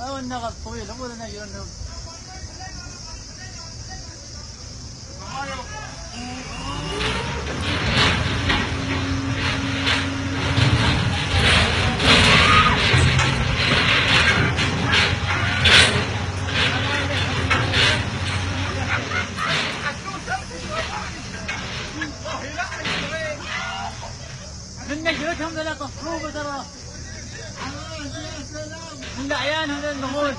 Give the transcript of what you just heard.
أو النغل طويل هو اللي نجر النغل من نجرتهم لا تصروف ترى من اعيانهم ذا النغول